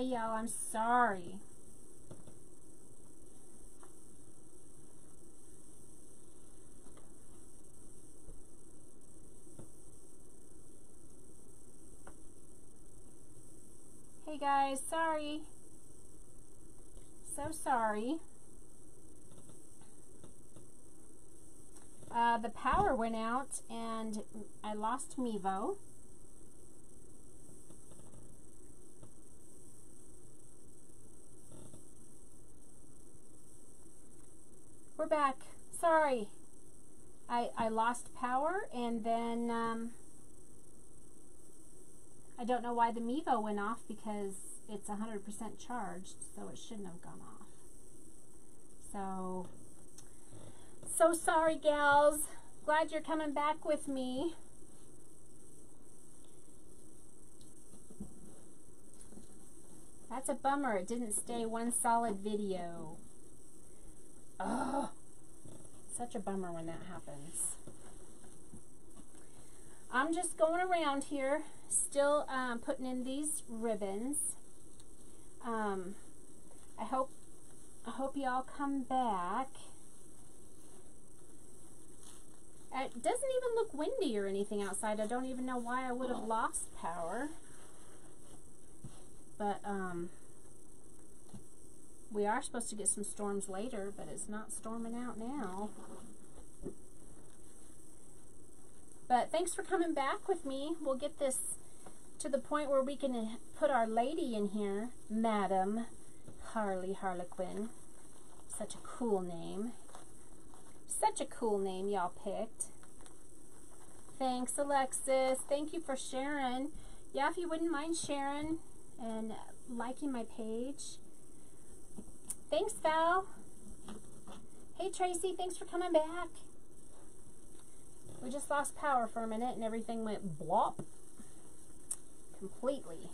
Hey, y'all, I'm sorry. Hey guys, sorry. So sorry. Uh, the power went out and I lost Mevo. Back. Sorry. I, I lost power and then um, I don't know why the Mevo went off because it's 100% charged, so it shouldn't have gone off. So, so sorry, gals. Glad you're coming back with me. That's a bummer. It didn't stay one solid video. Oh, such a bummer when that happens. I'm just going around here, still um, putting in these ribbons. Um, I hope I hope y'all come back. It doesn't even look windy or anything outside. I don't even know why I would have lost power. But um, we are supposed to get some storms later, but it's not storming out now. But thanks for coming back with me. We'll get this to the point where we can put our lady in here, Madam Harley Harlequin. Such a cool name. Such a cool name y'all picked. Thanks, Alexis. Thank you for sharing. Yeah, if you wouldn't mind sharing and liking my page. Thanks, Val. Hey, Tracy. Thanks for coming back. We just lost power for a minute and everything went blop completely.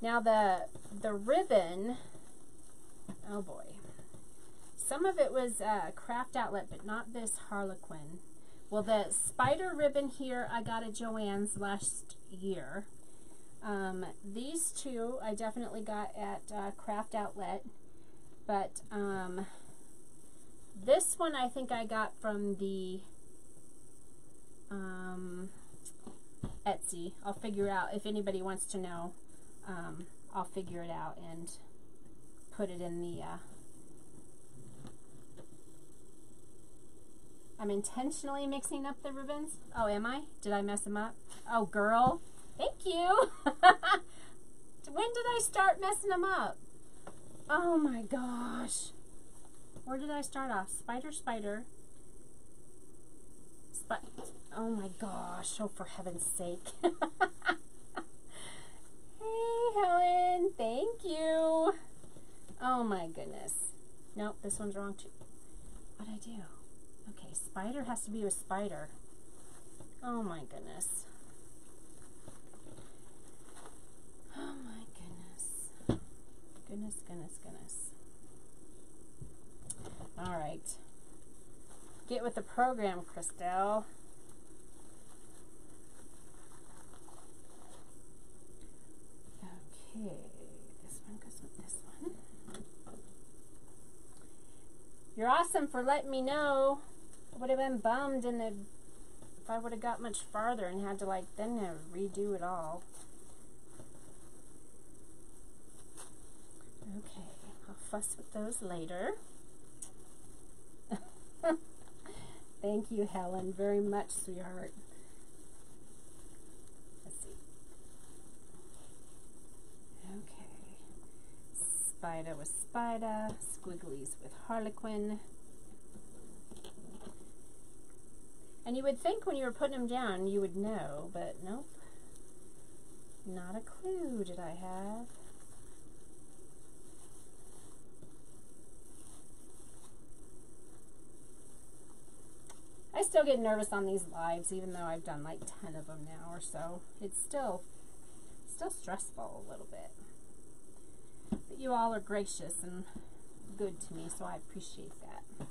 Now the the ribbon, oh boy. Some of it was uh, craft outlet, but not this Harlequin. Well, the spider ribbon here I got at Joann's last year. Um, these two I definitely got at uh, Craft Outlet, but um, this one I think I got from the um, Etsy. I'll figure out if anybody wants to know. Um, I'll figure it out and put it in the. Uh, I'm intentionally mixing up the ribbons. Oh, am I? Did I mess them up? Oh, girl. Thank you. when did I start messing them up? Oh my gosh. Where did I start off? Spider, spider. Sp oh my gosh. Oh, for heaven's sake. hey, Helen. Thank you. Oh my goodness. Nope, this one's wrong too. What'd I do? Okay, spider has to be a spider. Oh my goodness. Oh my goodness. Goodness, goodness, goodness. All right. Get with the program, Chrystel. Okay, this one goes with this one. You're awesome for letting me know. I would have been bummed in the if I would have got much farther and had to like then redo it all. Okay, I'll fuss with those later. Thank you, Helen, very much, sweetheart. Let's see. Okay. Spider with Spider, Squigglies with Harlequin. And you would think when you were putting them down you would know, but nope. Not a clue did I have. I still get nervous on these lives, even though I've done like 10 of them now or so. It's still, still stressful a little bit. But you all are gracious and good to me, so I appreciate that.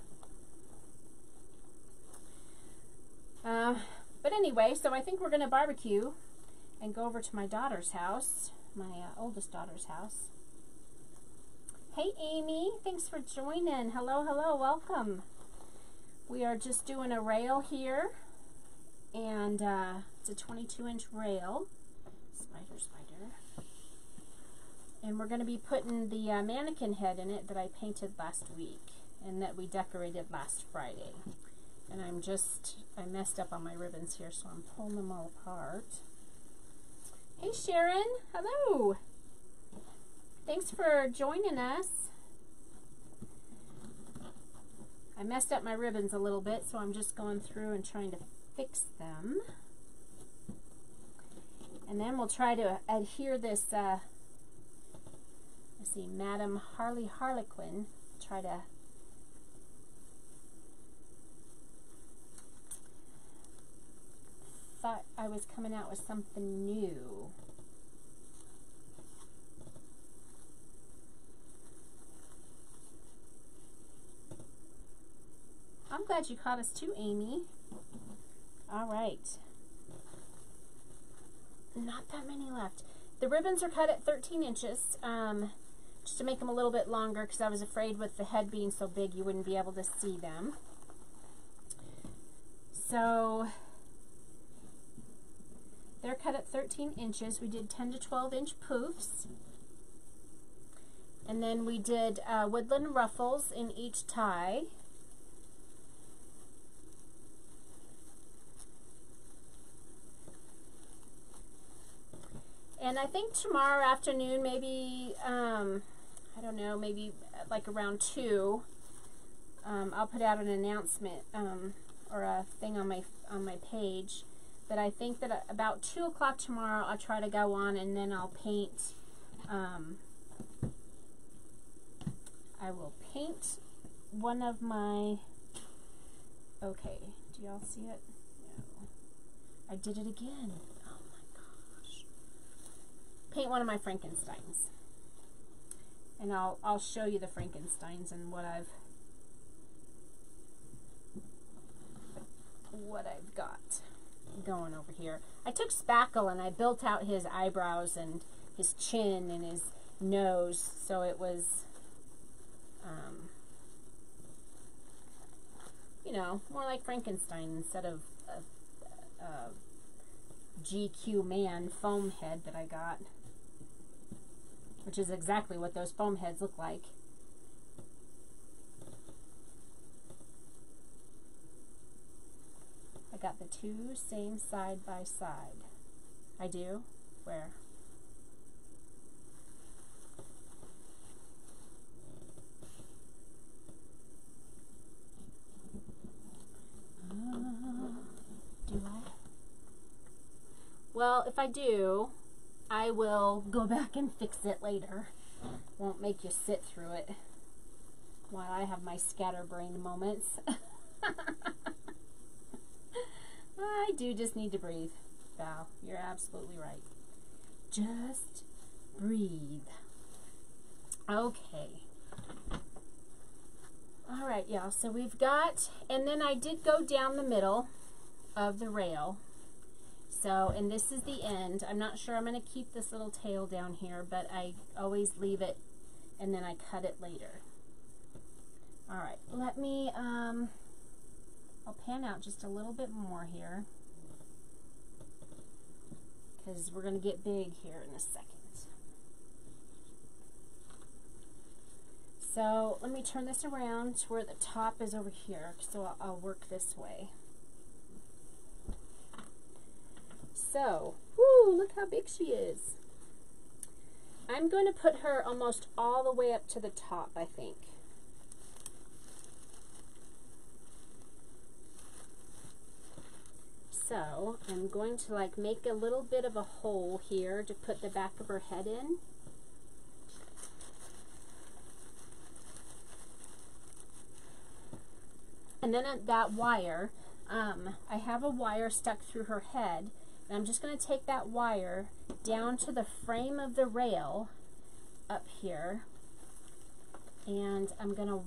Uh, But anyway, so I think we're going to barbecue and go over to my daughter's house, my uh, oldest daughter's house. Hey, Amy. Thanks for joining. Hello, hello. Welcome. We are just doing a rail here. And uh, it's a 22-inch rail. Spider, spider. And we're going to be putting the uh, mannequin head in it that I painted last week and that we decorated last Friday. And I'm just, I messed up on my ribbons here, so I'm pulling them all apart. Hey, Sharon. Hello. Thanks for joining us. I messed up my ribbons a little bit, so I'm just going through and trying to fix them. And then we'll try to adhere this, uh, let's see, Madam Harley Harlequin. Try to thought I was coming out with something new. I'm glad you caught us too, Amy. All right. Not that many left. The ribbons are cut at 13 inches, um, just to make them a little bit longer because I was afraid with the head being so big you wouldn't be able to see them. So they're cut at 13 inches. We did 10 to 12 inch poofs. And then we did uh, woodland ruffles in each tie. And I think tomorrow afternoon, maybe, um, I don't know, maybe like around 2, um, I'll put out an announcement um, or a thing on my on my page that I think that about 2 o'clock tomorrow I'll try to go on and then I'll paint, um, I will paint one of my, okay, do y'all see it? No. I did it again paint one of my Frankensteins. And I'll, I'll show you the Frankensteins and what I've what I've got going over here. I took spackle and I built out his eyebrows and his chin and his nose so it was um, you know, more like Frankenstein instead of a, a, a GQ man foam head that I got which is exactly what those foam heads look like. I got the two same side by side. I do? Where? Uh, do I? Well, if I do, I will go back and fix it later. Won't make you sit through it while I have my scatterbrained moments. I do just need to breathe. Val, you're absolutely right. Just breathe. Okay. All right, y'all. So we've got, and then I did go down the middle of the rail so, and this is the end. I'm not sure I'm going to keep this little tail down here, but I always leave it and then I cut it later. All right, let me, um, I'll pan out just a little bit more here because we're going to get big here in a second. So let me turn this around to where the top is over here. So I'll, I'll work this way. So, whoo, look how big she is. I'm going to put her almost all the way up to the top, I think. So, I'm going to like make a little bit of a hole here to put the back of her head in. And then that wire, um, I have a wire stuck through her head and I'm just going to take that wire down to the frame of the rail up here. And I'm going to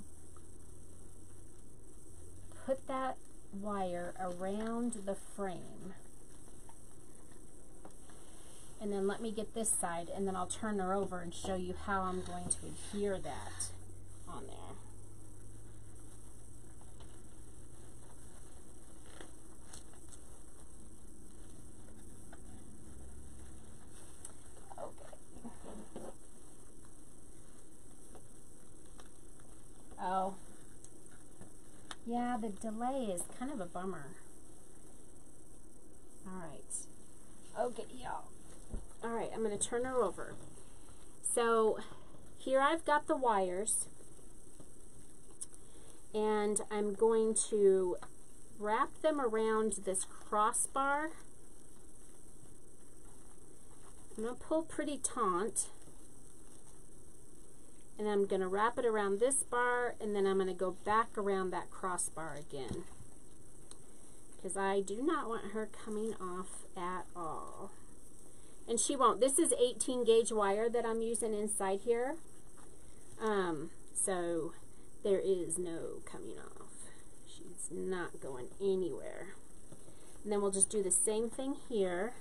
put that wire around the frame. And then let me get this side and then I'll turn her over and show you how I'm going to adhere that on there. Delay is kind of a bummer. Alright. Okay, y'all. Alright, I'm going to turn her over. So, here I've got the wires. And I'm going to wrap them around this crossbar. I'm going to pull pretty taut and I'm going to wrap it around this bar and then I'm going to go back around that crossbar again. Because I do not want her coming off at all. And she won't. This is 18 gauge wire that I'm using inside here. Um, so there is no coming off. She's not going anywhere. And then we'll just do the same thing here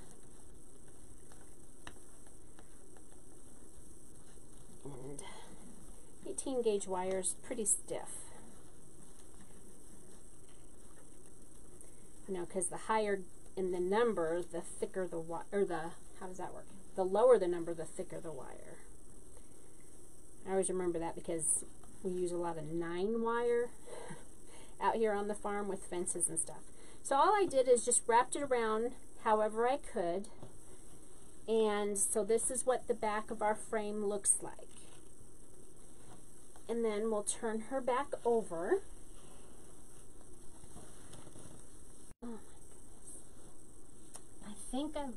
18 gauge wire is pretty stiff. You know, because the higher in the number, the thicker the wire, or the, how does that work? The lower the number, the thicker the wire. I always remember that because we use a lot of nine wire out here on the farm with fences and stuff. So all I did is just wrapped it around however I could. And so this is what the back of our frame looks like and then we'll turn her back over. Oh. I think i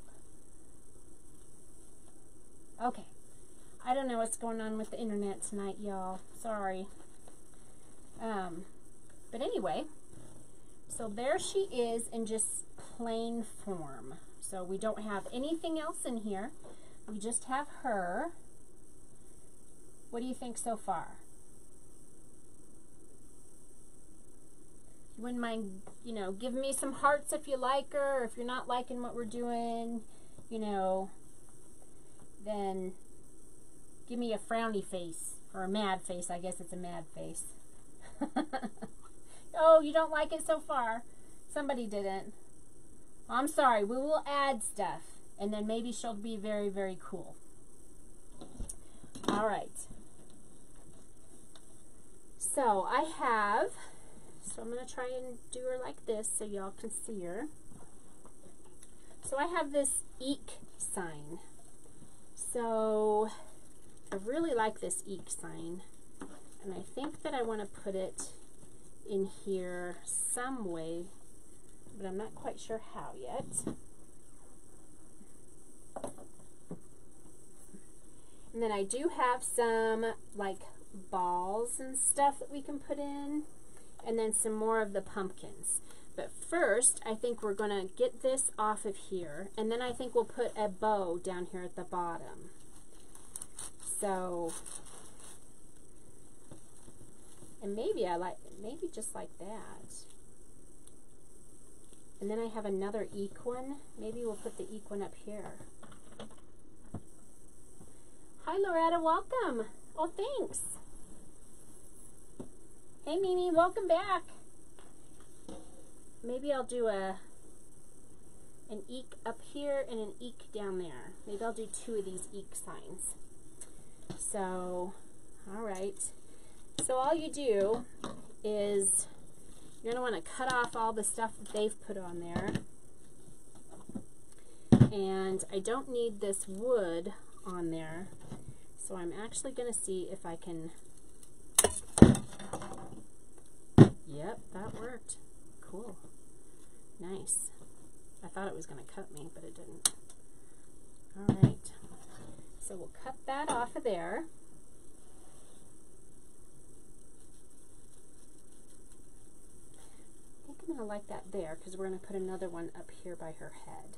Okay. I don't know what's going on with the internet tonight, y'all. Sorry. Um, but anyway, so there she is in just plain form. So we don't have anything else in here. We just have her. What do you think so far? Wouldn't mind, you know, give me some hearts if you like her, if you're not liking what we're doing, you know, then give me a frowny face, or a mad face. I guess it's a mad face. oh, you don't like it so far? Somebody didn't. I'm sorry. We will add stuff, and then maybe she'll be very, very cool. All right. So I have so I'm going to try and do her like this so y'all can see her. So I have this eek sign. So I really like this eek sign. And I think that I want to put it in here some way, but I'm not quite sure how yet. And then I do have some like balls and stuff that we can put in and then some more of the pumpkins. But first, I think we're going to get this off of here, and then I think we'll put a bow down here at the bottom. So, and maybe I like, maybe just like that. And then I have another equine. Maybe we'll put the equine up here. Hi, Loretta, welcome. Oh, thanks. Hey Mimi, welcome back. Maybe I'll do a an eek up here and an eek down there. Maybe I'll do two of these eek signs. So, all right. So all you do is you're going to want to cut off all the stuff that they've put on there. And I don't need this wood on there. So I'm actually going to see if I can Yep, that worked. Cool. Nice. I thought it was going to cut me, but it didn't. All right. So we'll cut that off of there. I think I'm going to like that there because we're going to put another one up here by her head.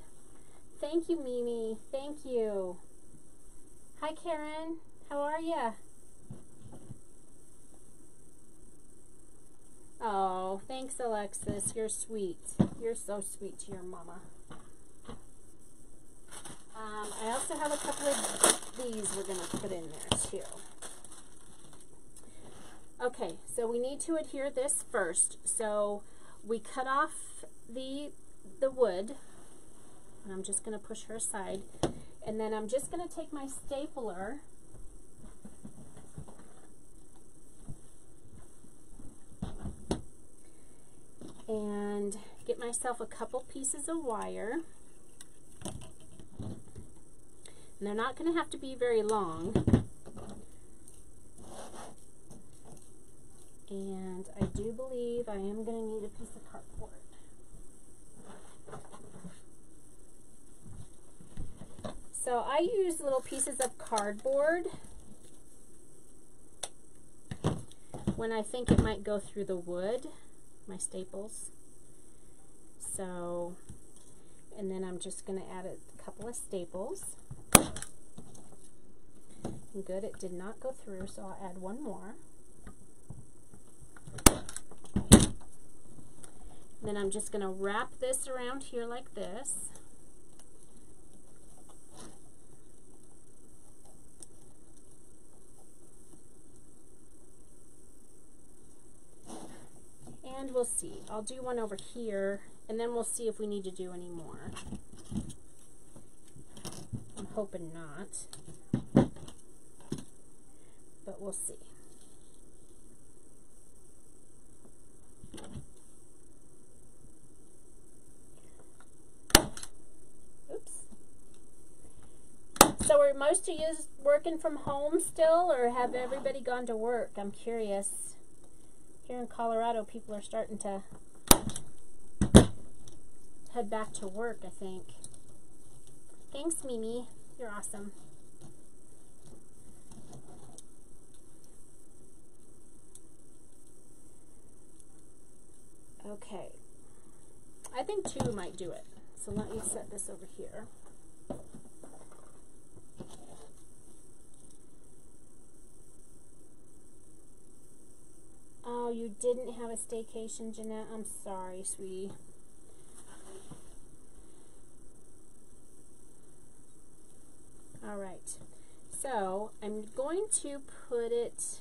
Thank you, Mimi. Thank you. Hi, Karen. How are you? Oh, thanks, Alexis. You're sweet. You're so sweet to your mama. Um, I also have a couple of these we're going to put in there too. Okay, so we need to adhere this first. So we cut off the, the wood, and I'm just going to push her aside. And then I'm just going to take my stapler and get myself a couple pieces of wire. And they're not going to have to be very long. And I do believe I am going to need a piece of cardboard. So I use little pieces of cardboard when I think it might go through the wood, my staples. So, and then I'm just going to add a couple of staples. Good, it did not go through, so I'll add one more. Then I'm just going to wrap this around here like this. And we'll see. I'll do one over here, and then we'll see if we need to do any more. I'm hoping not. But we'll see. Oops. So are most of you working from home still, or have everybody gone to work? I'm curious. Here in Colorado, people are starting to head back to work, I think. Thanks, Mimi. You're awesome. Okay. I think two might do it. So let me set this over here. You didn't have a staycation, Jeanette? I'm sorry, sweetie. All right. So, I'm going to put it,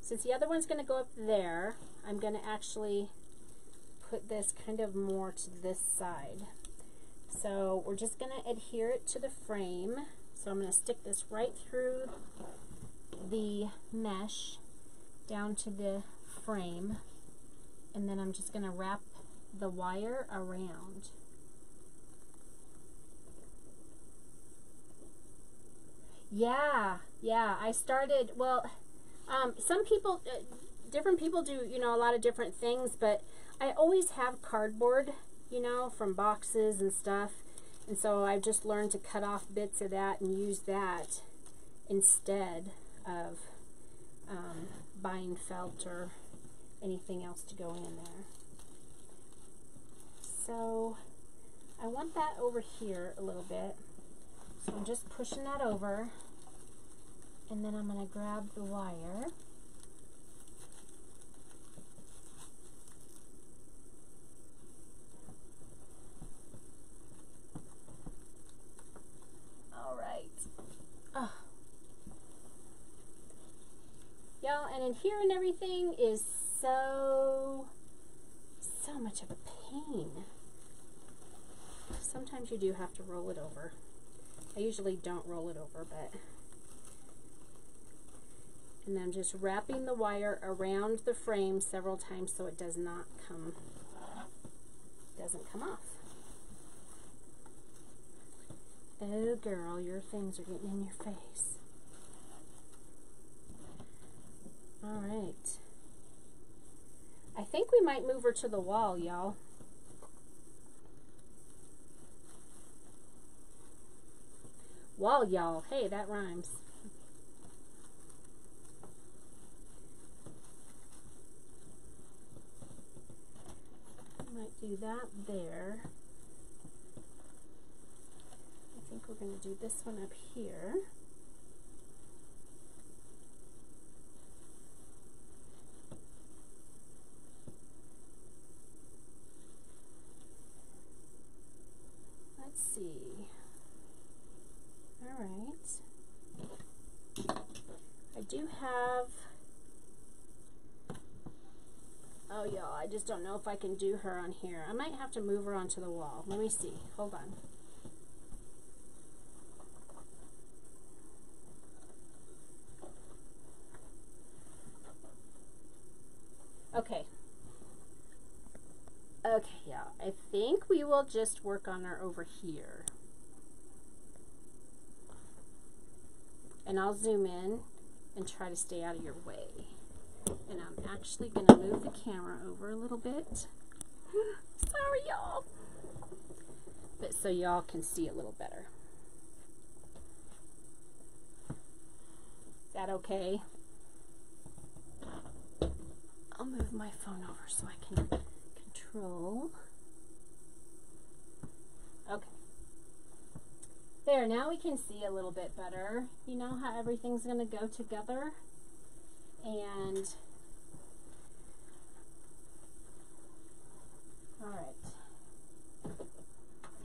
since the other one's going to go up there, I'm going to actually put this kind of more to this side. So, we're just going to adhere it to the frame. So, I'm going to stick this right through the mesh down to the frame and then I'm just going to wrap the wire around. Yeah, yeah, I started, well, um, some people, uh, different people do, you know, a lot of different things, but I always have cardboard, you know, from boxes and stuff, and so I've just learned to cut off bits of that and use that instead of um, buying felt or anything else to go in there. So I want that over here a little bit. So I'm just pushing that over and then I'm going to grab the wire. Y'all, and adhering everything is so, so much of a pain. Sometimes you do have to roll it over. I usually don't roll it over, but... And I'm just wrapping the wire around the frame several times so it does not come, doesn't come off. Oh girl, your things are getting in your face. All right. I think we might move her to the wall, y'all. Wall, y'all. Hey, that rhymes. Might do that there. I think we're going to do this one up here. See, all right. I do have. Oh, y'all, I just don't know if I can do her on here. I might have to move her onto the wall. Let me see. Hold on. Okay. Okay, yeah. I think we will just work on her over here. And I'll zoom in and try to stay out of your way. And I'm actually going to move the camera over a little bit. Sorry, y'all. But so y'all can see a little better. Is that okay? I'll move my phone over so I can control. Okay. There, now we can see a little bit better. You know how everything's going to go together? And, alright.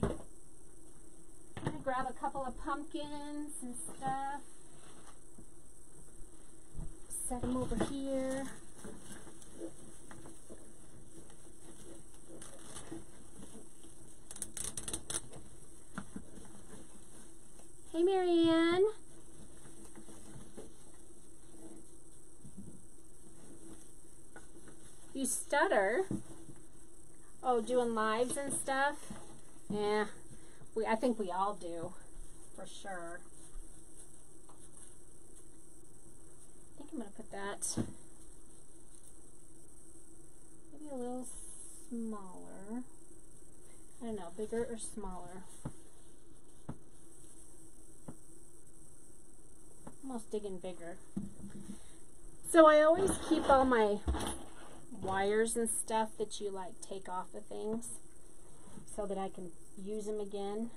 I'm going to grab a couple of pumpkins and stuff. Set them over here. Hey, Marianne. You stutter. Oh, doing lives and stuff? Yeah, we, I think we all do, for sure. I think I'm going to put that maybe a little smaller. I don't know, bigger or smaller. Almost digging bigger. So I always keep all my wires and stuff that you like take off of things so that I can use them again.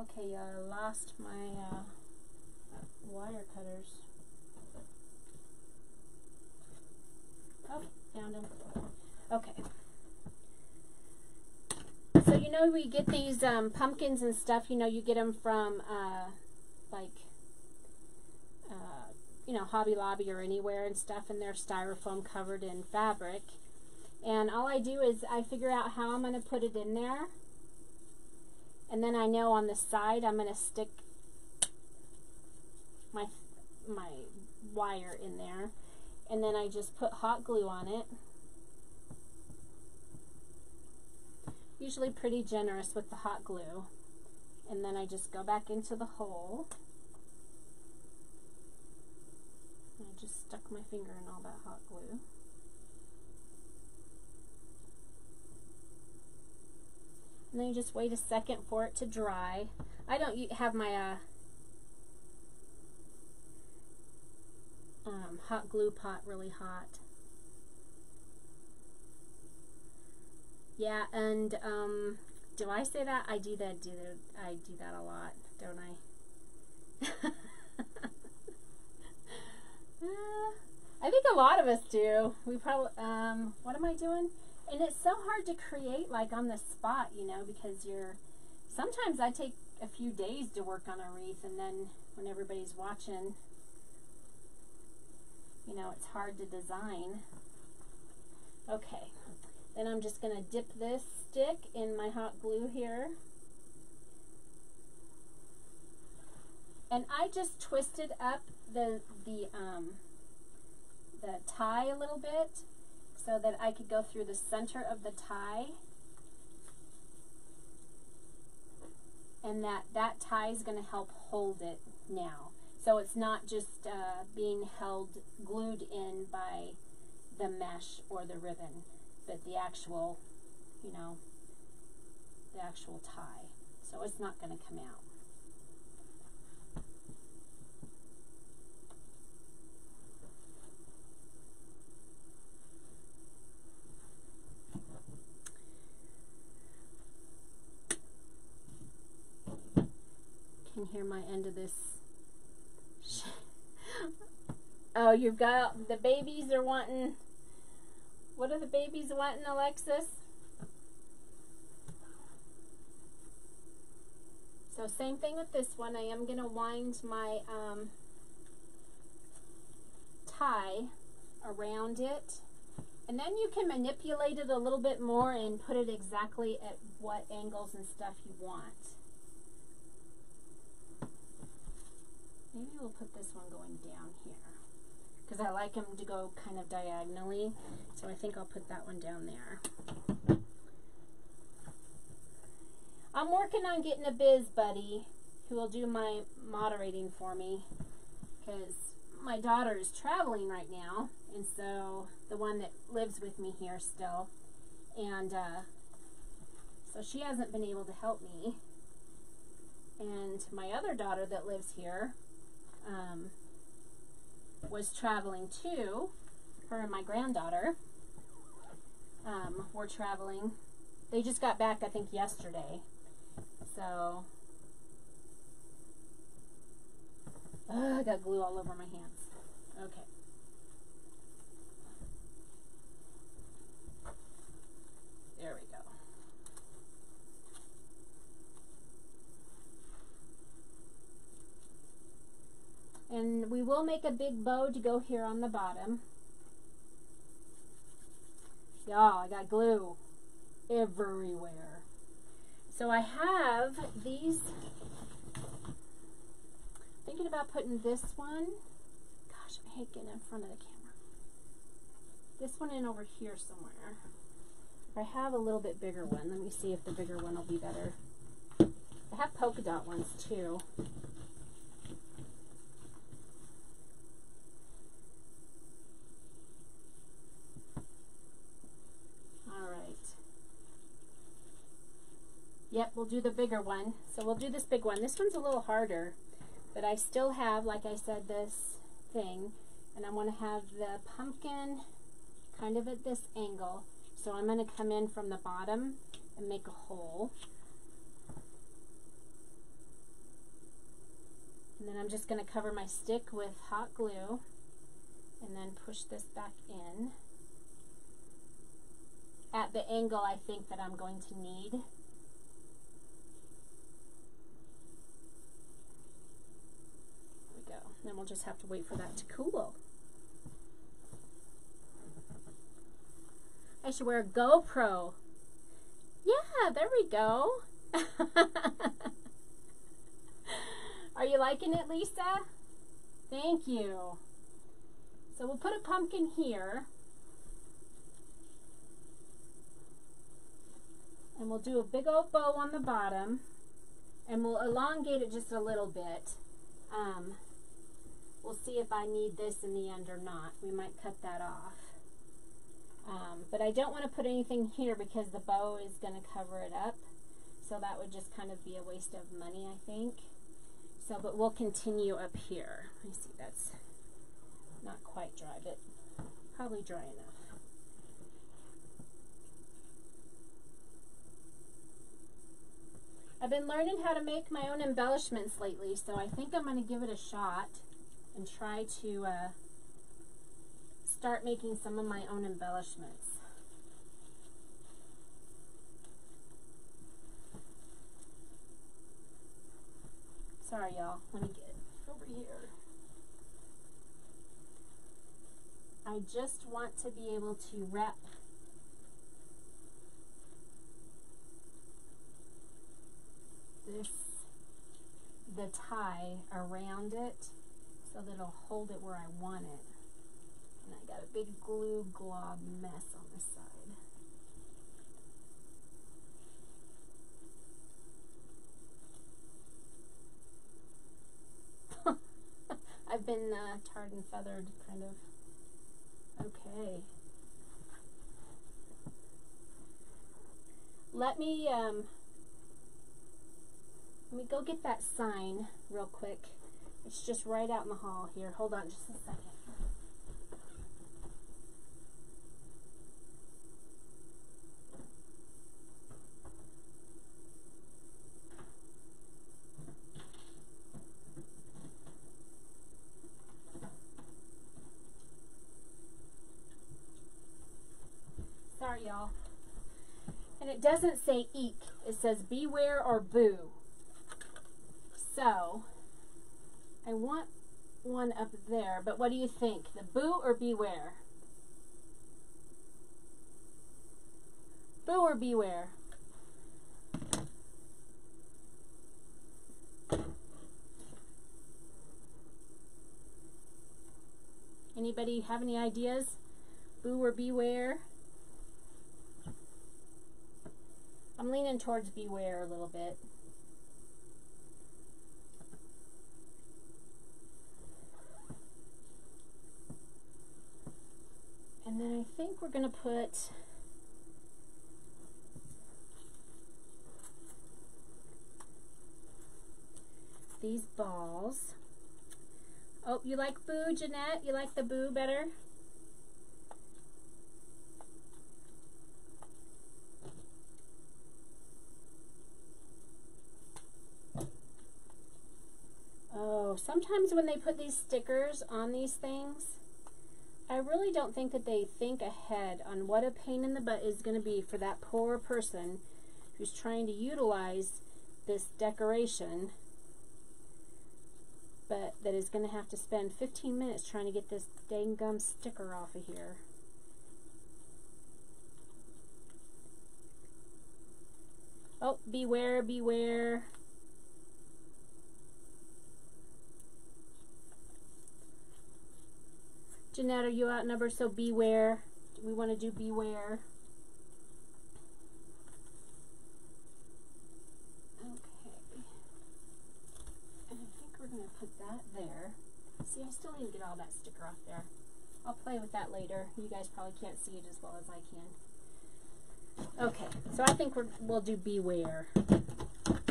Okay, I lost my uh, wire cutters. Oh, found them. Okay. So you know we get these um, pumpkins and stuff, you know, you get them from uh, like, uh, you know, Hobby Lobby or anywhere and stuff, and they're styrofoam covered in fabric. And all I do is I figure out how I'm going to put it in there. And then I know on the side I'm going to stick my, my wire in there. And then I just put hot glue on it. Usually pretty generous with the hot glue. And then I just go back into the hole. And I just stuck my finger in all that hot glue. And then you just wait a second for it to dry. I don't have my uh, um, hot glue pot really hot. Yeah, and um, do I say that? I do that. Do that. I do that a lot, don't I? uh, I think a lot of us do. We probably. Um, what am I doing? And it's so hard to create like on the spot, you know, because you're. Sometimes I take a few days to work on a wreath, and then when everybody's watching, you know, it's hard to design. Okay. Then I'm just going to dip this stick in my hot glue here. And I just twisted up the, the, um, the tie a little bit so that I could go through the center of the tie. And that, that tie is going to help hold it now. So it's not just uh, being held glued in by the mesh or the ribbon but the actual, you know, the actual tie. So it's not going to come out. Can hear my end of this. oh, you've got the babies are wanting What are the babies wanting, Alexis? So same thing with this one. I am going to wind my um, tie around it. And then you can manipulate it a little bit more and put it exactly at what angles and stuff you want. Maybe we'll put this one going down here. Because I like them to go kind of diagonally. So I think I'll put that one down there. I'm working on getting a biz buddy who will do my moderating for me. Because my daughter is traveling right now. And so the one that lives with me here still. And uh, so she hasn't been able to help me. And my other daughter that lives here um, was traveling to, Her and my granddaughter um, were traveling. They just got back, I think, yesterday. So, I got glue all over my hands. Okay. There we go. And we will make a big bow to go here on the bottom. Y'all, I got glue everywhere. So I have these, thinking about putting this one, gosh, I hate getting in front of the camera. This one in over here somewhere. I have a little bit bigger one. Let me see if the bigger one will be better. I have polka dot ones too. Yep, we'll do the bigger one. So we'll do this big one. This one's a little harder, but I still have, like I said, this thing. And I want to have the pumpkin kind of at this angle. So I'm going to come in from the bottom and make a hole. And then I'm just going to cover my stick with hot glue and then push this back in at the angle I think that I'm going to need. Then we'll just have to wait for that to cool. I should wear a GoPro. Yeah, there we go. Are you liking it, Lisa? Thank you. So we'll put a pumpkin here. And we'll do a big old bow on the bottom. And we'll elongate it just a little bit. Um, We'll see if I need this in the end or not. We might cut that off. Um, but I don't want to put anything here because the bow is going to cover it up. So that would just kind of be a waste of money, I think. So, but we'll continue up here. I see that's not quite dry, but probably dry enough. I've been learning how to make my own embellishments lately, so I think I'm going to give it a shot and try to uh, start making some of my own embellishments. Sorry, y'all. Let me get over here. I just want to be able to wrap this the tie around it so that it'll hold it where I want it. And I got a big glue glob mess on the side. I've been uh, tarred and feathered, kind of. Okay. Let me, um, let me go get that sign real quick. It's just right out in the hall here. Hold on just a second. Sorry, y'all. And it doesn't say eek. It says beware or boo. So, I want one up there, but what do you think? The boo or beware? Boo or beware? Anybody have any ideas? Boo or beware? I'm leaning towards beware a little bit. And then I think we're going to put these balls. Oh, you like boo, Jeanette? You like the boo better? Oh, sometimes when they put these stickers on these things, I really don't think that they think ahead on what a pain in the butt is going to be for that poor person who's trying to utilize this decoration but that is going to have to spend 15 minutes trying to get this dang gum sticker off of here. Oh, beware, beware. Jeanette, are you outnumbered? So beware. We want to do beware. Okay. And I think we're going to put that there. See, I still need to get all that sticker off there. I'll play with that later. You guys probably can't see it as well as I can. Okay, so I think we will do beware.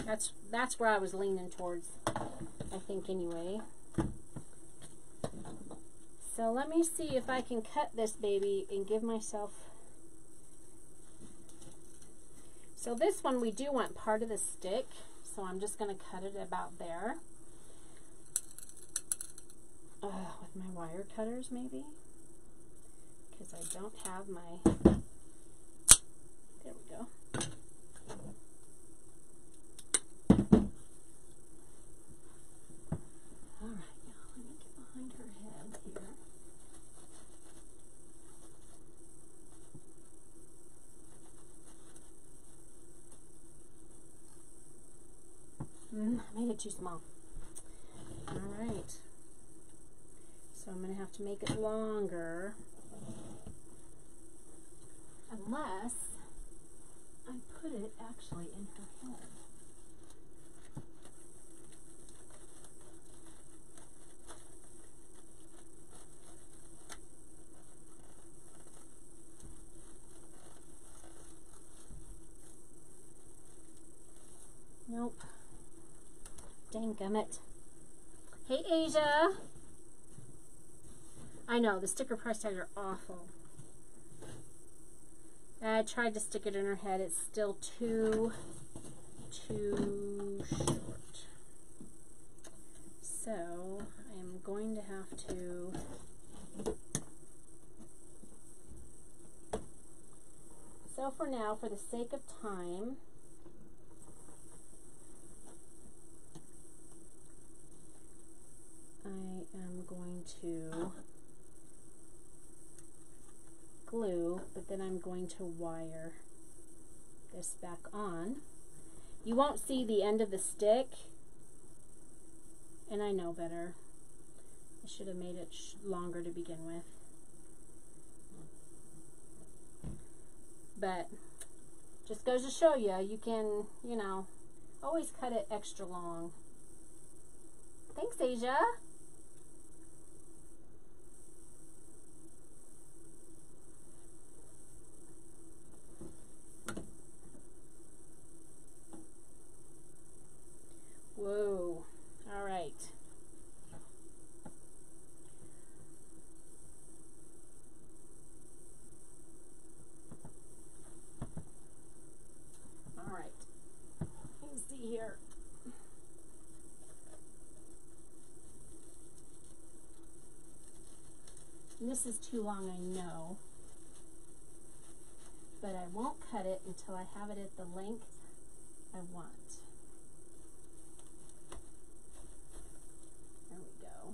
That's that's where I was leaning towards. I think anyway. So let me see if I can cut this baby and give myself. So this one we do want part of the stick, so I'm just going to cut it about there uh, with my wire cutters maybe because I don't have my there we go alright now let me get behind her head here mm, I made it too small alright so I'm going to have to make it longer. Unless I put it actually in her head. Nope. Gummit. Hey, Asia. I know, the sticker price tags are awful. I tried to stick it in her head. It's still too, too short. So, I am going to have to So for now, for the sake of time, I am going to glue, but then I'm going to wire this back on. You won't see the end of the stick, and I know better. I should have made it longer to begin with. But just goes to show you, you can, you know, always cut it extra long. Thanks, Asia. Whoa. All right. All right. Let's see here. And this is too long, I know. but I won't cut it until I have it at the length I want. There we go.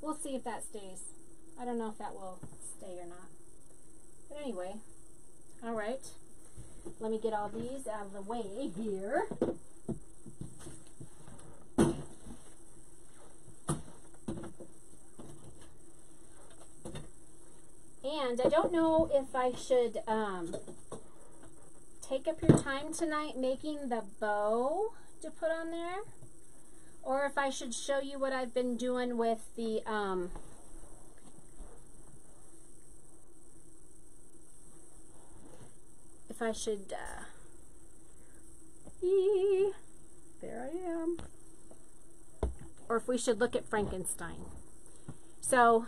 We'll see if that stays. I don't know if that will stay or not. But anyway, all right. Let me get all these out of the way here. And I don't know if I should um, take up your time tonight making the bow to put on there or if I should show you what I've been doing with the um, I should uh, ee, there I am. Or if we should look at Frankenstein. So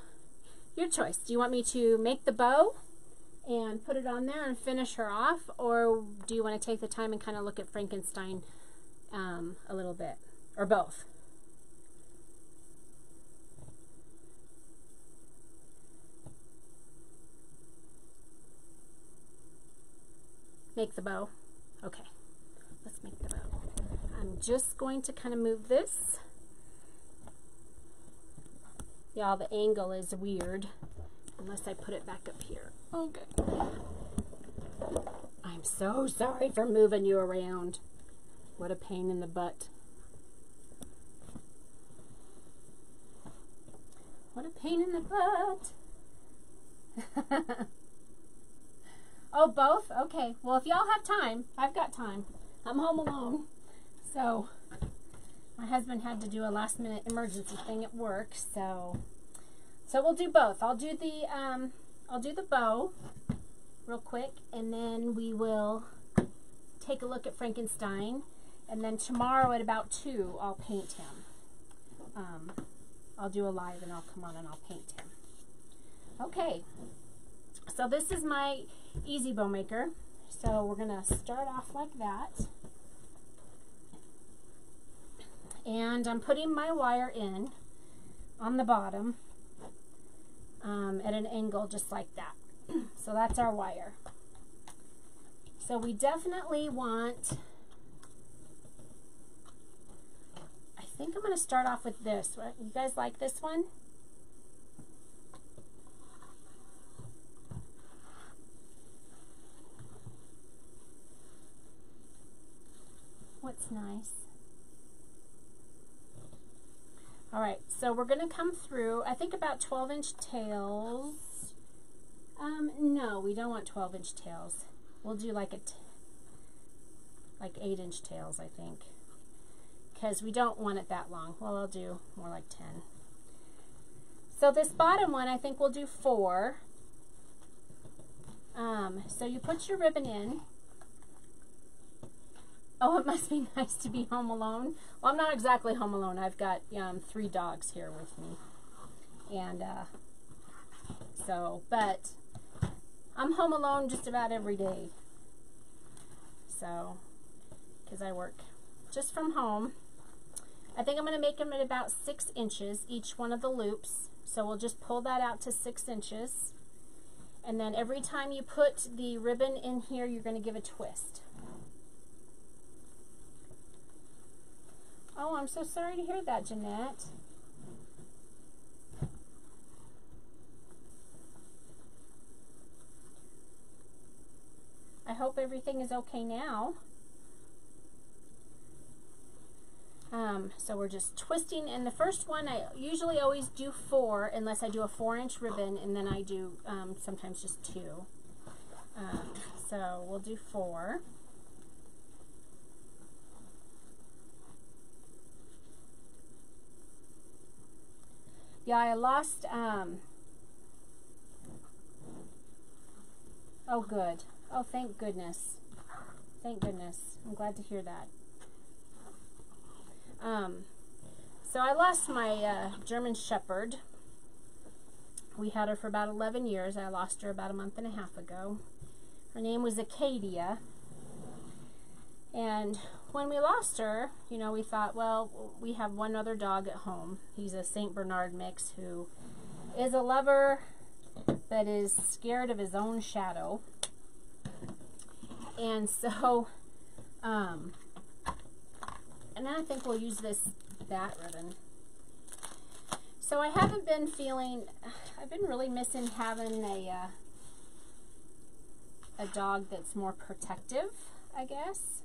your choice. Do you want me to make the bow and put it on there and finish her off? Or do you want to take the time and kind of look at Frankenstein um, a little bit? Or both. Make the bow. Okay, let's make the bow. I'm just going to kind of move this. Y'all, the angle is weird unless I put it back up here. Oh, okay. I'm so sorry for moving you around. What a pain in the butt. What a pain in the butt. oh, both? Okay. Well, if y'all have time, I've got time. I'm home alone. So, my husband had to do a last minute emergency thing at work, so so we'll do both. I'll do the um I'll do the bow real quick and then we will take a look at Frankenstein and then tomorrow at about 2 I'll paint him. Um, I'll do a live and I'll come on and I'll paint him. Okay, so this is my easy bow maker. So we're going to start off like that. And I'm putting my wire in on the bottom um, at an angle just like that. so that's our wire. So we definitely want I think I'm going to start off with this. You guys like this one? What's nice? All right, so we're going to come through, I think about 12 inch tails. Um, no, we don't want 12 inch tails. We'll do like a, like 8 inch tails, I think because we don't want it that long. Well, I'll do more like 10. So this bottom one, I think we'll do four. Um, so you put your ribbon in. Oh, it must be nice to be home alone. Well, I'm not exactly home alone. I've got um, three dogs here with me. And uh, so, but I'm home alone just about every day. So, because I work just from home. I think I'm going to make them at about six inches, each one of the loops. So we'll just pull that out to six inches. And then every time you put the ribbon in here, you're going to give a twist. Oh, I'm so sorry to hear that, Jeanette. I hope everything is okay now. Um, so we're just twisting. And the first one, I usually always do four, unless I do a four inch ribbon, and then I do um, sometimes just two. Um, so we'll do four. Yeah, I lost, um, oh good. Oh, thank goodness. Thank goodness. I'm glad to hear that. Um, so I lost my uh, German Shepherd. We had her for about 11 years. I lost her about a month and a half ago. Her name was Acadia. And when we lost her, you know, we thought, well, we have one other dog at home. He's a St. Bernard mix who is a lover but is scared of his own shadow. And so, um, and then I think we'll use this that ribbon. So I haven't been feeling, I've been really missing having a, uh, a dog that's more protective, I guess.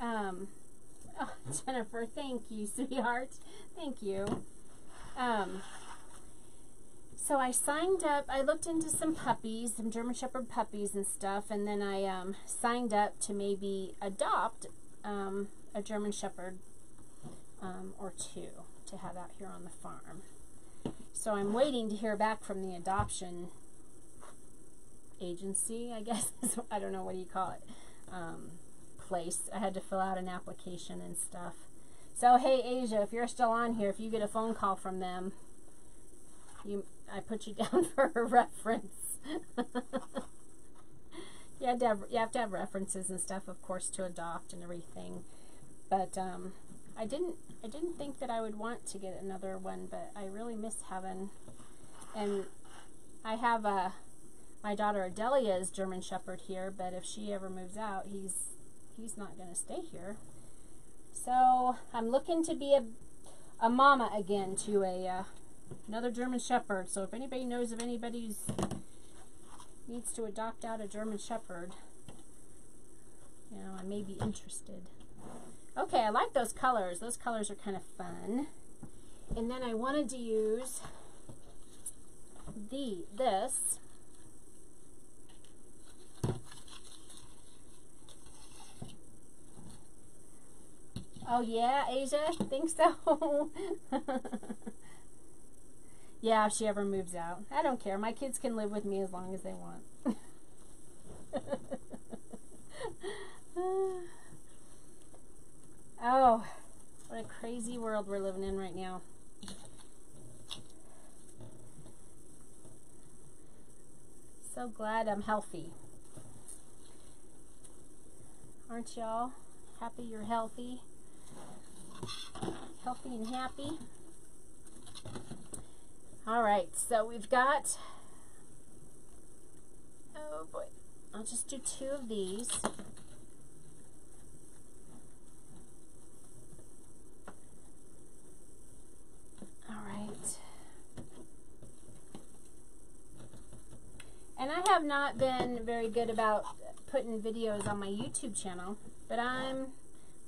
Um, oh, Jennifer, thank you, sweetheart. Thank you. Um, so I signed up, I looked into some puppies, some German Shepherd puppies and stuff, and then I um, signed up to maybe adopt um, a German Shepherd um, or two to have out here on the farm. So I'm waiting to hear back from the adoption agency, I guess. I don't know what do you call it. Um, place. I had to fill out an application and stuff. So hey Asia, if you're still on here, if you get a phone call from them, you I put you down for a reference. you, have to have, you have to have references and stuff, of course, to adopt and everything. But um, I didn't I didn't think that I would want to get another one, but I really miss having. And I have a my daughter Adelia's German Shepherd here, but if she ever moves out, he's he's not going to stay here. So I'm looking to be a a mama again to a uh, another German Shepherd. So if anybody knows of anybody who needs to adopt out a German Shepherd, you know, I may be interested. Okay, I like those colors. Those colors are kind of fun. And then I wanted to use the this. Oh yeah, Asia? Think so? Yeah, if she ever moves out. I don't care. My kids can live with me as long as they want. oh, what a crazy world we're living in right now. So glad I'm healthy. Aren't y'all happy you're healthy? Healthy and happy? All right, so we've got, oh boy, I'll just do two of these. All right. And I have not been very good about putting videos on my YouTube channel, but I'm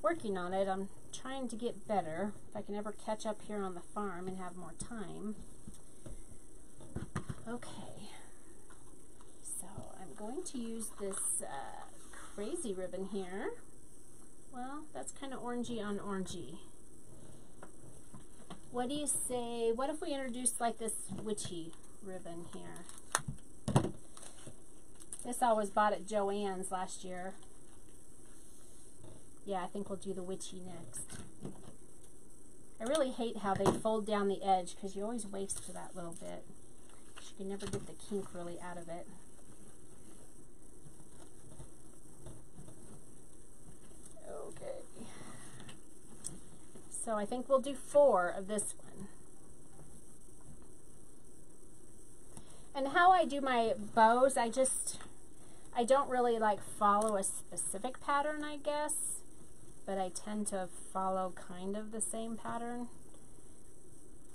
working on it. I'm trying to get better. If I can ever catch up here on the farm and have more time. Okay, so I'm going to use this uh, crazy ribbon here. Well, that's kind of orangey on orangey. What do you say, what if we introduce like this witchy ribbon here? This I was bought at Joann's last year. Yeah, I think we'll do the witchy next. I really hate how they fold down the edge because you always waste that little bit. You can never get the kink really out of it. Okay. So I think we'll do four of this one. And how I do my bows, I just, I don't really like follow a specific pattern, I guess, but I tend to follow kind of the same pattern,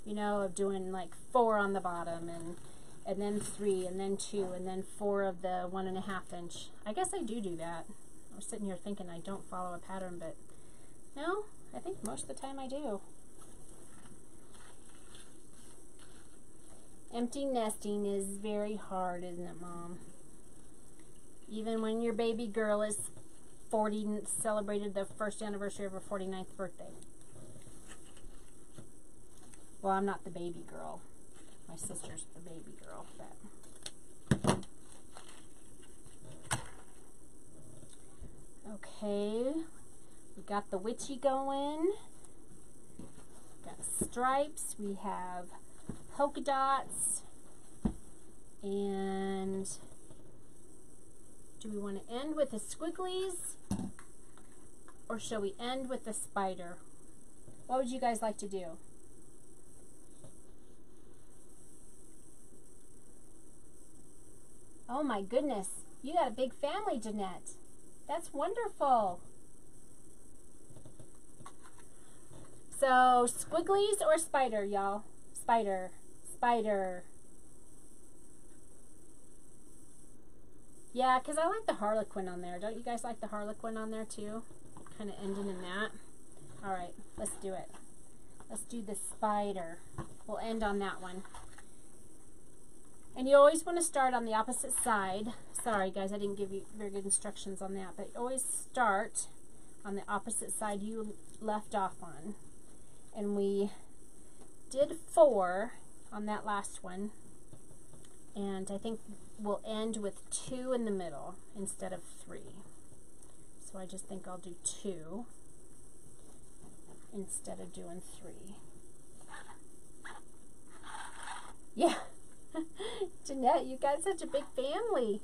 you know, of doing like four on the bottom and and then three, and then two, and then four of the one and a half inch. I guess I do do that. I'm sitting here thinking I don't follow a pattern, but no, I think most of the time I do. Empty nesting is very hard, isn't it, Mom? Even when your baby girl is 40, celebrated the first anniversary of her 49th birthday. Well, I'm not the baby girl. My sister's the baby girl. But. Okay, we got the witchy going. Got stripes. We have polka dots and Do we want to end with the squigglies or shall we end with the spider? What would you guys like to do? Oh my goodness, you got a big family, Jeanette. That's wonderful. So, squigglies or spider, y'all? Spider, spider. Yeah, because I like the Harlequin on there. Don't you guys like the Harlequin on there too? Kind of ending in that. All right, let's do it. Let's do the spider. We'll end on that one. And you always want to start on the opposite side. Sorry guys, I didn't give you very good instructions on that, but always start on the opposite side you left off on. And we did four on that last one. And I think we'll end with two in the middle instead of three. So I just think I'll do two instead of doing three. Yeah. Jeanette, you got such a big family.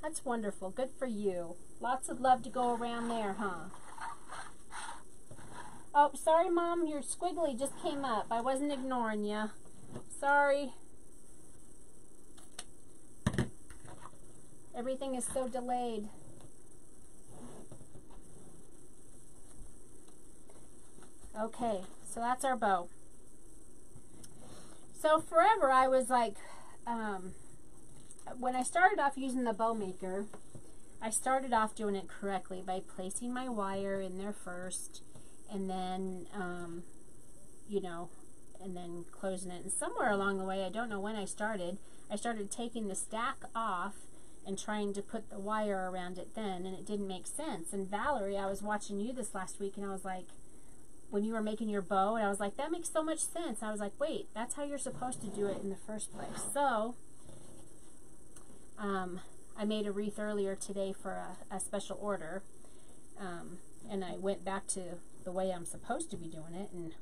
That's wonderful. Good for you. Lots of love to go around there, huh? Oh, sorry, Mom. Your squiggly just came up. I wasn't ignoring you. Sorry. Everything is so delayed. Okay, so that's our bow. So forever I was like, um, when I started off using the bow maker, I started off doing it correctly by placing my wire in there first and then, um, you know, and then closing it. And somewhere along the way, I don't know when I started, I started taking the stack off and trying to put the wire around it then, and it didn't make sense. And Valerie, I was watching you this last week, and I was like, when you were making your bow, and I was like, that makes so much sense. I was like, wait, that's how you're supposed to do it in the first place. So, um, I made a wreath earlier today for a, a special order, um, and I went back to the way I'm supposed to be doing it, and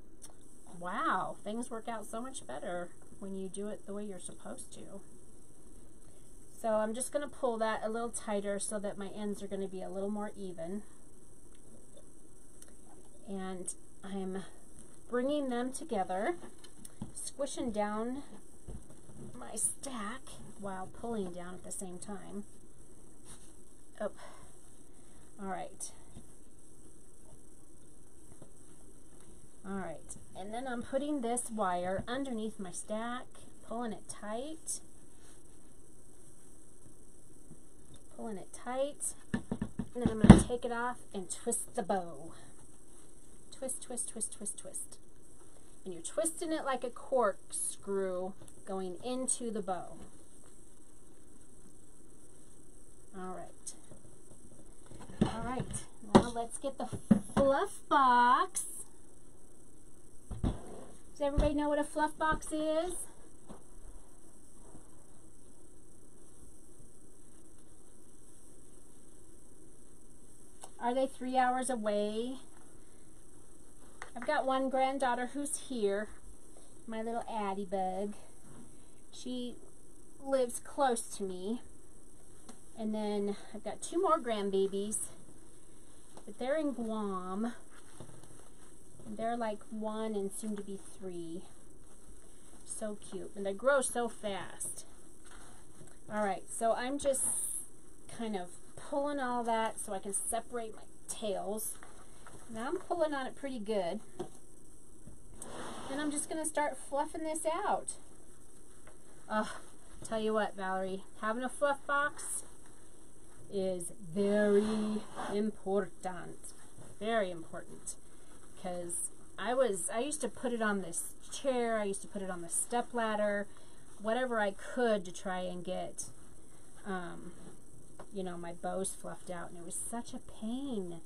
wow, things work out so much better when you do it the way you're supposed to. So I'm just going to pull that a little tighter so that my ends are going to be a little more even. And I'm bringing them together, squishing down my stack while pulling down at the same time. Oh, all right. All right, and then I'm putting this wire underneath my stack, pulling it tight. Pulling it tight. And then I'm going to take it off and twist the bow twist, twist, twist, twist, twist. And you're twisting it like a corkscrew going into the bow. All right. All right. Now let's get the fluff box. Does everybody know what a fluff box is? Are they three hours away? I've got one granddaughter who's here, my little Addie bug. She lives close to me. And then I've got two more grandbabies, but they're in Guam. They're like one and soon to be three. So cute. And they grow so fast. Alright, so I'm just kind of pulling all that so I can separate my tails. Now I'm pulling on it pretty good. And I'm just going to start fluffing this out. Oh, tell you what, Valerie, having a fluff box is very important. Very important. Because I was, I used to put it on this chair, I used to put it on the step ladder, whatever I could to try and get, um, you know, my bows fluffed out. And it was such a pain.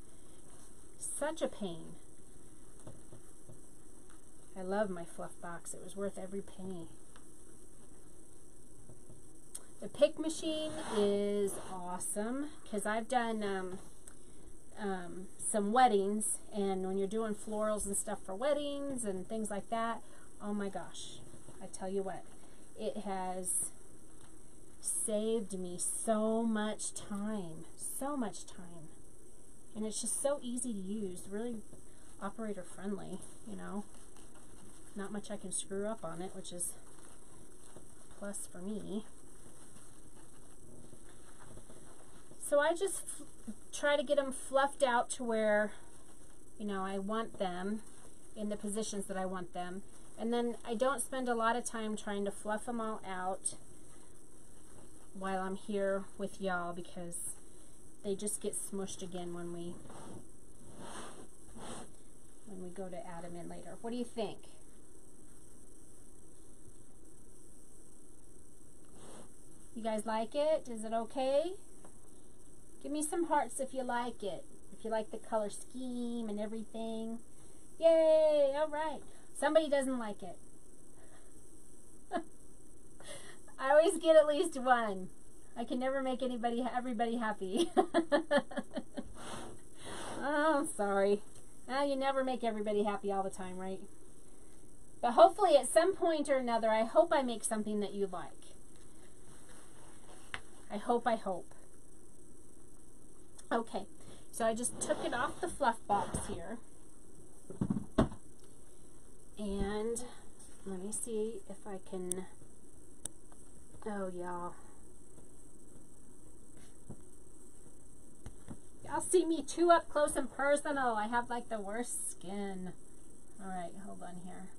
Such a pain. I love my fluff box. It was worth every penny. The pick machine is awesome because I've done um, um, some weddings and when you're doing florals and stuff for weddings and things like that, oh my gosh, I tell you what, it has saved me so much time. So much time. And it's just so easy to use. Really operator friendly, you know. Not much I can screw up on it, which is plus for me. So I just try to get them fluffed out to where, you know, I want them in the positions that I want them. And then I don't spend a lot of time trying to fluff them all out while I'm here with y'all because they just get smushed again when we when we go to add them in later. What do you think? You guys like it? Is it okay? Give me some hearts if you like it. If you like the color scheme and everything. Yay! All right. Somebody doesn't like it. I always get at least one. I can never make anybody, everybody happy. oh, sorry. Well, you never make everybody happy all the time, right? But hopefully at some point or another, I hope I make something that you like. I hope, I hope. Okay, so I just took it off the fluff box here. And let me see if I can, oh y'all. Y'all see me too up close and personal. I have like the worst skin. All right, hold on here.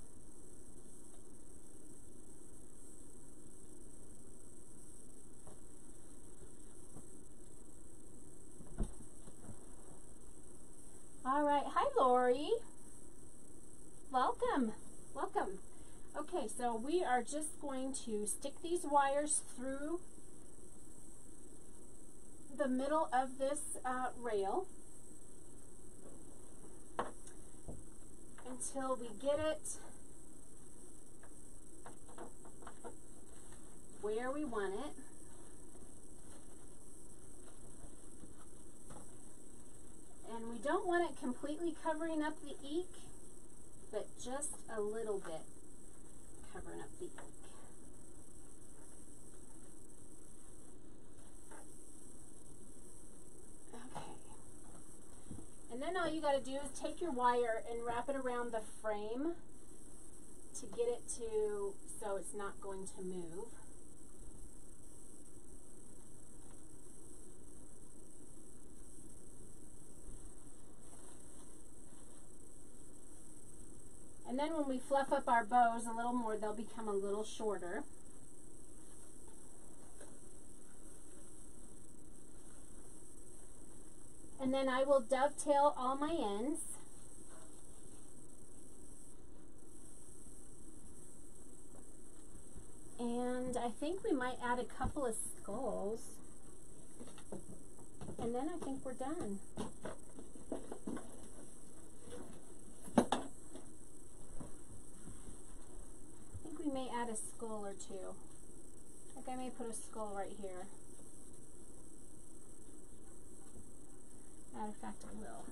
All right. Hi, Lori. Welcome. Welcome. Okay, so we are just going to stick these wires through the middle of this uh, rail until we get it where we want it. And we don't want it completely covering up the eek, but just a little bit covering up the. Okay. And then all you got to do is take your wire and wrap it around the frame to get it to so it's not going to move. Then when we fluff up our bows a little more, they'll become a little shorter. And then I will dovetail all my ends. And I think we might add a couple of skulls. And then I think we're done. May add a skull or two. Like I may put a skull right here. Matter of fact, I will.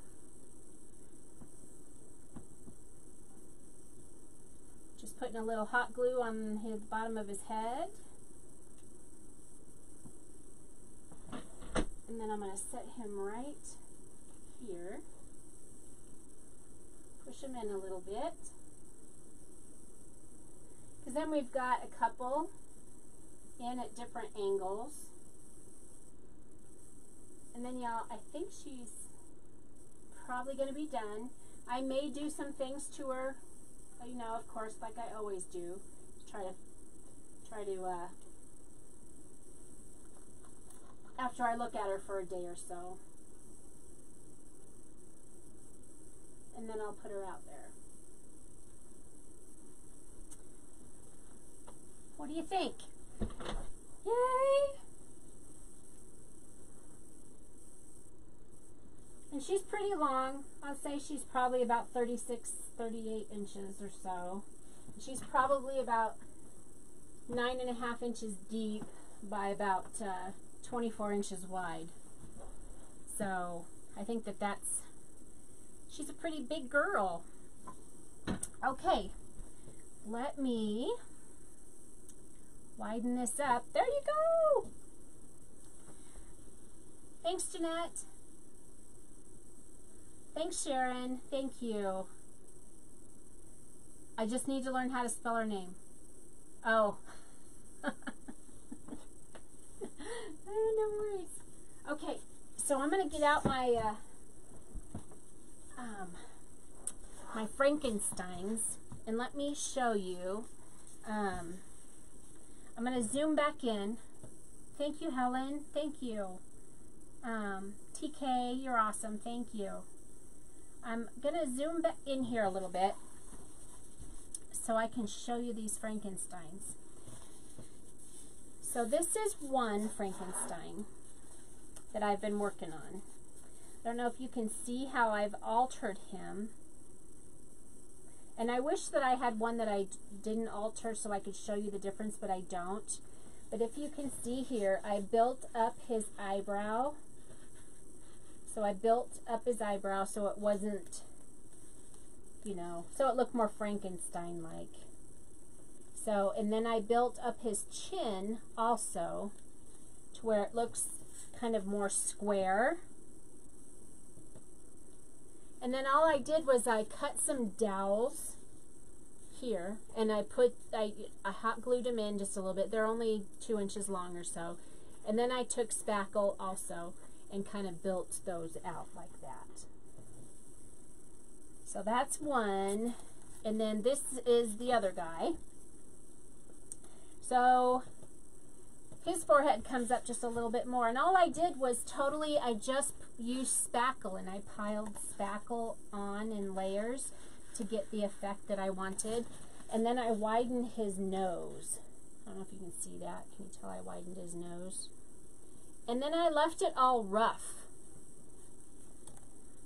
Just putting a little hot glue on the bottom of his head. And then I'm going to set him right here. Push him in a little bit. Because then we've got a couple in at different angles. And then y'all, I think she's probably going to be done. I may do some things to her, you know, of course, like I always do. Try to, try to, uh, after I look at her for a day or so. And then I'll put her out there. What do you think? Yay! And she's pretty long. I'd say she's probably about 36, 38 inches or so. She's probably about nine and a half inches deep by about uh, 24 inches wide. So I think that that's, she's a pretty big girl. Okay, let me widen this up. There you go. Thanks, Jeanette. Thanks, Sharon. Thank you. I just need to learn how to spell her name. Oh. oh no worries. Okay, so I'm going to get out my uh, um, my Frankensteins and let me show you. Um, I'm going to zoom back in. Thank you, Helen. Thank you. Um, TK, you're awesome. Thank you. I'm going to zoom back in here a little bit so I can show you these Frankensteins. So this is one Frankenstein that I've been working on. I don't know if you can see how I've altered him. And I wish that I had one that I didn't alter so I could show you the difference, but I don't. But if you can see here, I built up his eyebrow. So I built up his eyebrow so it wasn't, you know, so it looked more Frankenstein-like. So, and then I built up his chin also to where it looks kind of more square. And then all I did was I cut some dowels here and I put, I, I hot glued them in just a little bit. They're only two inches long or so. And then I took spackle also and kind of built those out like that. So that's one. And then this is the other guy. So his forehead comes up just a little bit more. And all I did was totally, I just used spackle and I piled spackle on in layers to get the effect that I wanted. And then I widened his nose. I don't know if you can see that. Can you tell I widened his nose? And then I left it all rough.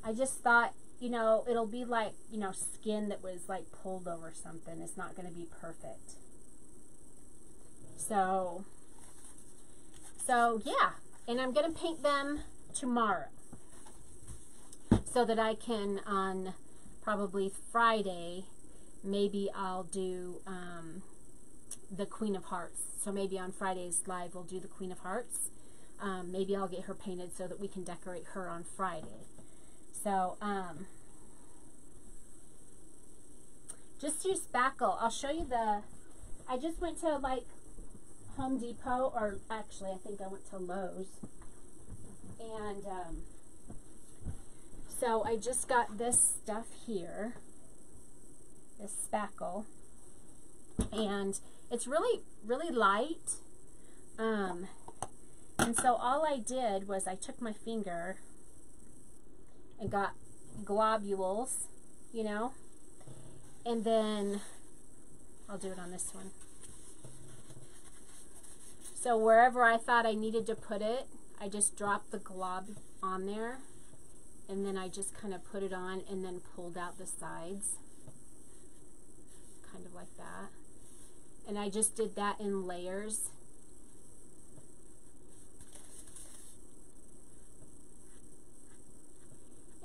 I just thought, you know, it'll be like, you know, skin that was like pulled over something. It's not going to be perfect. So, so yeah, and I'm going to paint them tomorrow so that I can on probably Friday, maybe I'll do um, the Queen of Hearts. So maybe on Friday's live we'll do the Queen of Hearts. Um, maybe I'll get her painted so that we can decorate her on Friday. So, um, just use spackle. I'll show you the, I just went to like Home Depot, or actually I think I went to Lowe's. And um, so I just got this stuff here, this spackle. And it's really, really light. Um, and so all I did was I took my finger and got globules, you know, and then I'll do it on this one. So wherever I thought I needed to put it, I just dropped the glob on there. And then I just kind of put it on and then pulled out the sides. Kind of like that. And I just did that in layers.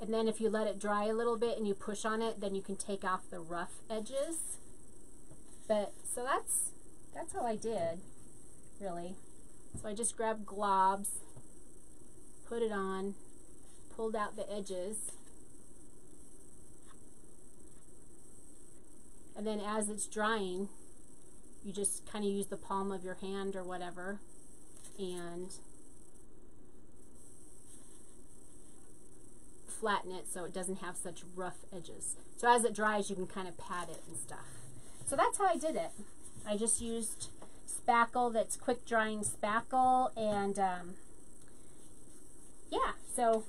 And then if you let it dry a little bit and you push on it then you can take off the rough edges. But so that's that's all I did really. So I just grabbed globs, put it on, pulled out the edges, and then as it's drying, you just kind of use the palm of your hand or whatever and flatten it so it doesn't have such rough edges. So as it dries, you can kind of pat it and stuff. So that's how I did it. I just used spackle that's quick drying spackle and um, yeah so.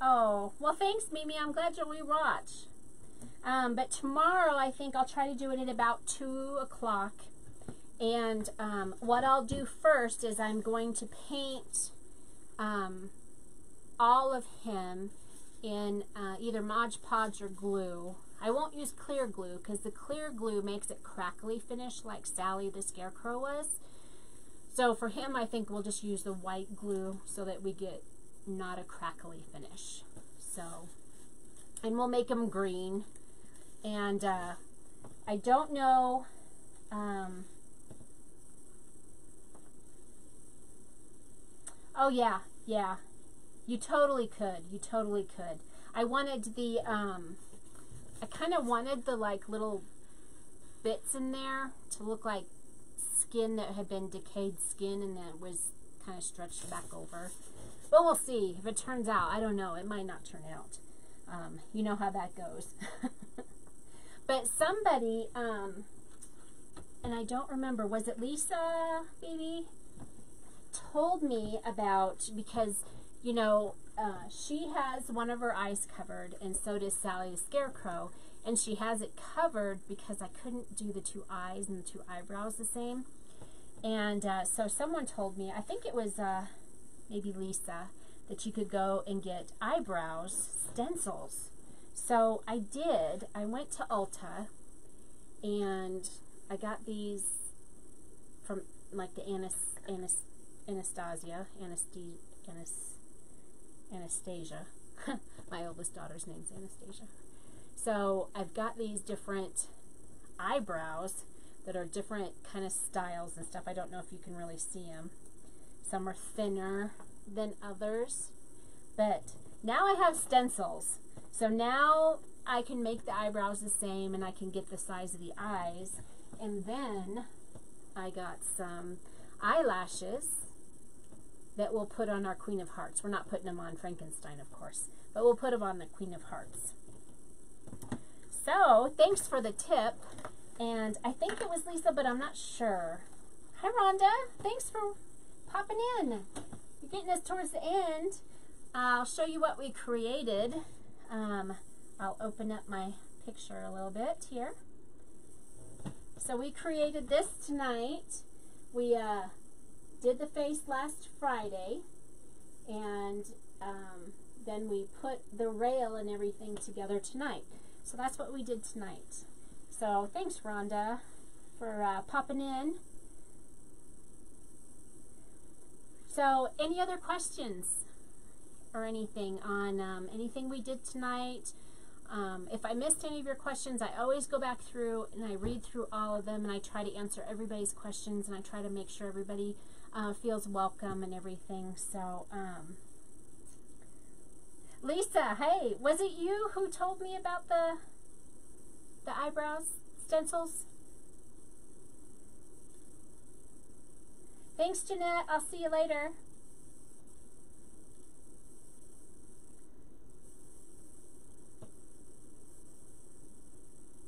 Oh well thanks Mimi. I'm glad you'll rewatch um, but tomorrow I think I'll try to do it at about 2 o'clock. And um, what I'll do first is I'm going to paint um, all of him in uh, either Mod Podge or glue. I won't use clear glue because the clear glue makes it crackly finish like Sally the Scarecrow was. So for him, I think we'll just use the white glue so that we get not a crackly finish. So and we'll make them green. And uh, I don't know. Um, oh yeah, yeah. You totally could. You totally could. I wanted the, um, I kind of wanted the like little bits in there to look like skin that had been decayed skin and that was kind of stretched back over. But we'll see. If it turns out, I don't know. It might not turn out. Um, you know how that goes. but somebody, um, and I don't remember, was it Lisa, maybe, told me about, because, you know, uh, she has one of her eyes covered, and so does Sally the Scarecrow. And she has it covered because I couldn't do the two eyes and the two eyebrows the same. And uh, so someone told me, I think it was uh, maybe Lisa, that you could go and get eyebrows stencils. So I did. I went to Ulta and I got these from like the Anas, Anas, Anastasia, Anas, Anastasia. My oldest daughter's name's Anastasia. So I've got these different eyebrows that are different kind of styles and stuff. I don't know if you can really see them. Some are thinner than others. But now I have stencils. So now I can make the eyebrows the same and I can get the size of the eyes. And then I got some eyelashes that we'll put on our Queen of Hearts. We're not putting them on Frankenstein, of course, but we'll put them on the Queen of Hearts. So, thanks for the tip. And I think it was Lisa, but I'm not sure. Hi, Rhonda. Thanks for popping in. You're getting us towards the end. I'll show you what we created. Um, I'll open up my picture a little bit here. So we created this tonight. We uh, did the face last Friday, and um, then we put the rail and everything together tonight. So that's what we did tonight. So thanks, Rhonda, for uh, popping in. So any other questions or anything on um, anything we did tonight? Um, if I missed any of your questions, I always go back through and I read through all of them and I try to answer everybody's questions and I try to make sure everybody uh, feels welcome and everything. So, um, Lisa, hey, was it you who told me about the the eyebrows stencils? Thanks, Jeanette. I'll see you later.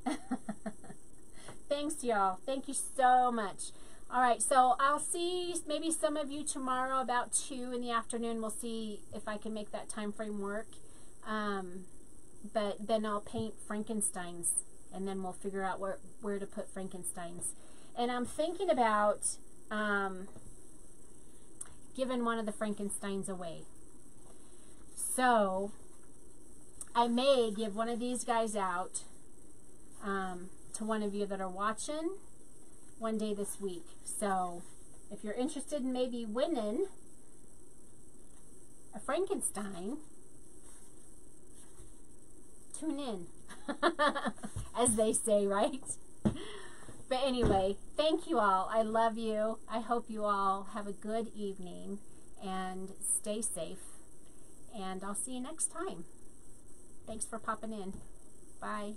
Thanks, y'all. Thank you so much. All right, so I'll see maybe some of you tomorrow about 2 in the afternoon. We'll see if I can make that time frame work. Um, but then I'll paint Frankenstein's, and then we'll figure out where, where to put Frankenstein's. And I'm thinking about um, giving one of the Frankensteins away. So I may give one of these guys out um, to one of you that are watching one day this week. So if you're interested in maybe winning a Frankenstein, tune in, as they say, right? But anyway, thank you all. I love you. I hope you all have a good evening and stay safe. And I'll see you next time. Thanks for popping in. Bye.